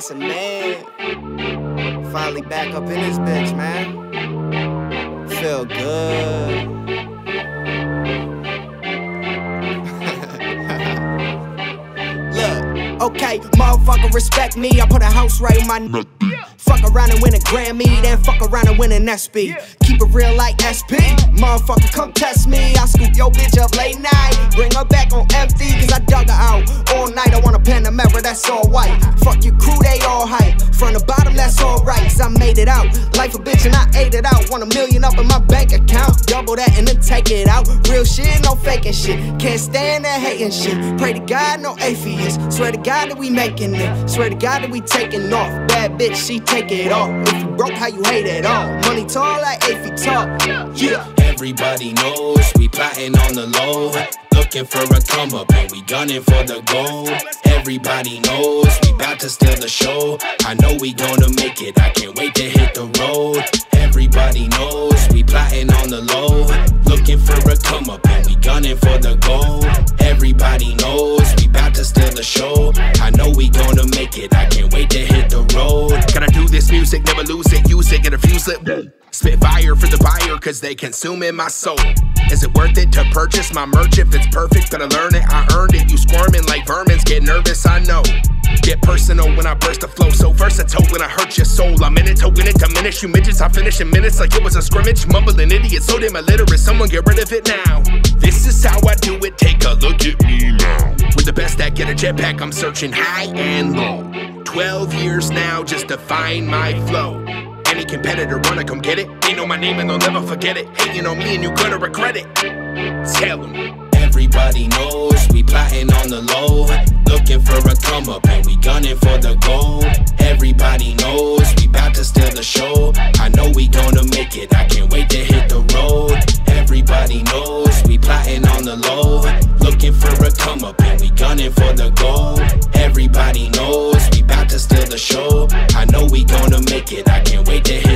ass a man. Finally back up in this bitch, man. Feel good. Look, okay, motherfucker, respect me. I put a house right in my. Fuck around and win a Grammy, then fuck around and win an SP. Keep it real like SP. Motherfucker, come test me. I scoop your bitch up late night. Bring her back on empty, cause I dug her out. Panamera that's all white. Fuck your crew, they all hype. From the bottom, that's alright, cause I made it out. Life a bitch and I ate it out. Want a million up in my bank account. Double that and then take it out. Real shit, no faking shit. Can't stand that hating shit. Pray to God, no atheist. Swear to God that we making it. Swear to God that we taking off. Bad bitch, she take it off. If you broke, how you hate it all. Money tall like eight feet tall. Yeah. Everybody knows we plotting on the low. Looking for a come up and we gunning for the gold. Everybody knows we bout to steal the show. I know we gonna make it. I can't wait to hit the road. Everybody knows we plotting on the low. Looking for a come up and we gunning for the gold. Everybody knows we bout to steal the show. I know we gonna make it. I can't wait to hit the road. Gotta do this music, never lose it, use it, get a few slip. Spit fire for the buyer, cause they consuming my soul. Is it worth it to purchase my merch if it's perfect? Gonna learn it, I earned it. You squirming like vermins, get nervous, I know. Get personal when I burst the flow, so versatile when I hurt your soul. I'm in it to win it, diminish you midgets. I finish in minutes like it was a scrimmage. Mumbling idiot, so damn illiterate. Someone get rid of it now. This is how I do it, take a look at me now. With the best that get a jetpack, I'm searching high and low. 12 years now just to find my flow. Any competitor wanna come get it? They know my name and they'll never forget it. Hating on me and you gonna regret it. Tell them. Everybody knows we plotting on the low. Looking for a come up and we gunning for the gold. Everybody knows we bout to steal the show. I know we gonna make it. I can't wait to hit the road. Everybody knows we plotting on the low. Looking for a come up and we gunning for the gold. Everybody knows we bout to steal the show. I know we gonna make it. I can't wait to hit